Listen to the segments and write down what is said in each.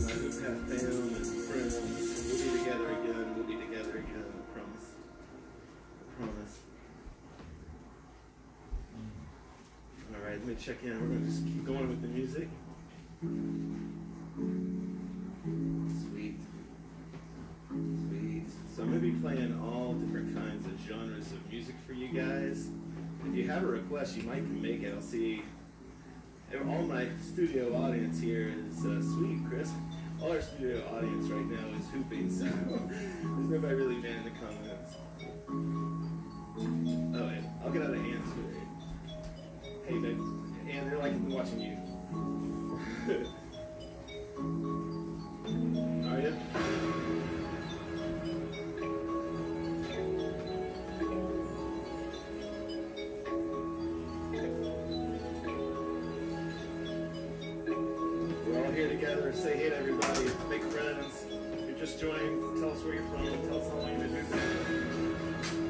My HoopPath fam and friends. We'll be together again. We'll be together again. I promise. I promise. All right, let me check in. We're gonna just keep going with the music. Sweet. Sweet. So I'm gonna be playing all different kinds of genres of music for you guys. If you have a request, you might make it. I'll see. All my studio audience here is uh, sweet, Chris. All our studio audience right now is hooping, so there's nobody really mad in the comments. Oh, I'll get out of for it. Hey, babe. And they're like watching you. Say hey to everybody. Make friends. If you're just joining, tell us where you're from. Tell us how long you've been here.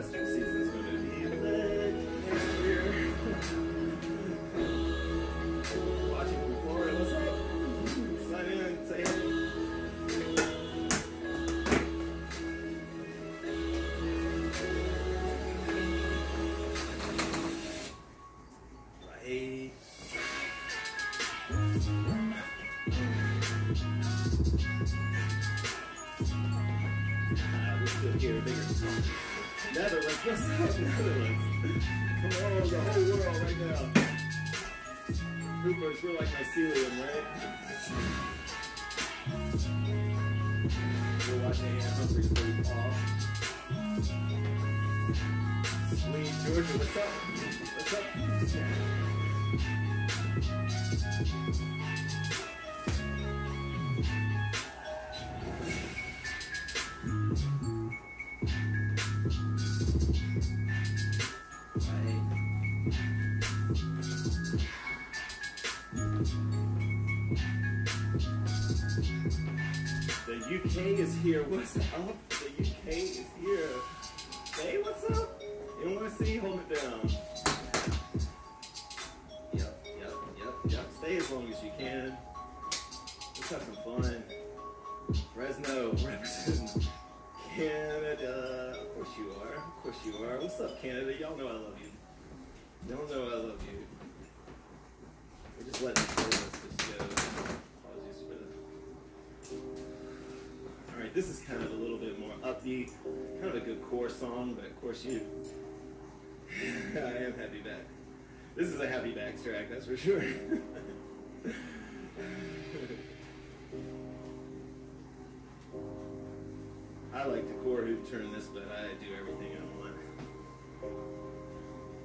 Festival season's to be next year. Watching from Florida. What's up? Right. Here, bigger. Netherlands, what's up, Netherlands? Come on, the whole world right now. Hoopers, we're like mycelium, right? We're watching Anna Humphrey's booth off. Sweet Georgia, what's up? What's up? The UK is here. What's up? The UK is here. Hey, what's up? See? Hold it down. Yep, yep, yep, yep. Stay as long as you can. Let's have some fun. Fresno, Canada. Of course you are. Of course you are. What's up, Canada? Y'all know I love you. Y'all know I love you. We're just letting the playlist just go. Apologies for the all right, this is kind of a little bit more upbeat, kind of a good core song, but of course you. I am happy back. This is a happy back track, that's for sure. I like the core who turn this, but I do everything I want.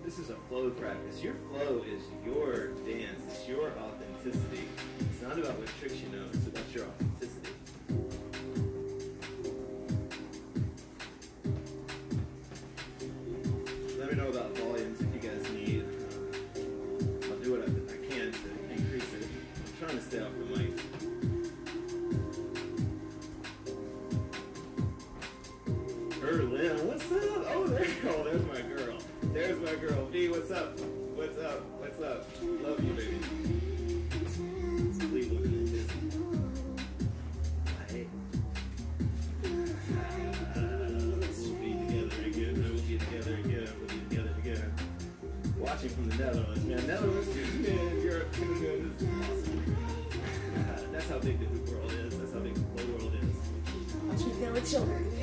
This is a flow practice. Your flow is your dance. It's your authenticity. It's not about what tricks you know. It's about your authenticity. There's my girl. There's my girl. V, what's up? What's up? What's up? Love you, baby. Watching from the Netherlands, man. Netherlands, man. Europe, that's how big the world is. That's how big the world is. Watch me feel the children.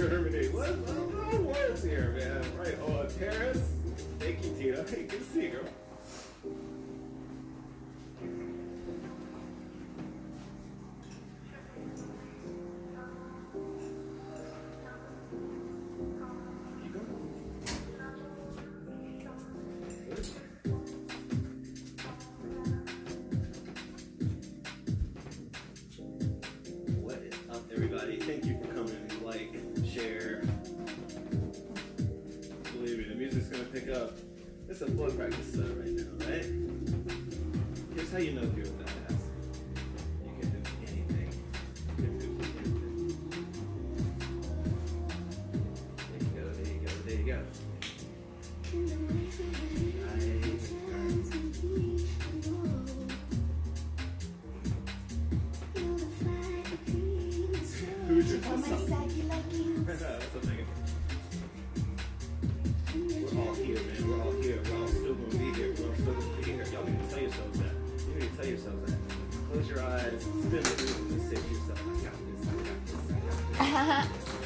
Germany. Germany. What? What words here, man? Right. Oh, uh, Paris. Thank you, Tina. Hey, good to see you, girl. You pick up. It's a flow practice set right now, right? Here's how you know if you're a badass. You can do anything. You can do anything. There you go, there you go, there you go. Who's You need to tell yourselves that. Close your eyes, spin the wheel, and say to yourself, I got this, I got this, I got this.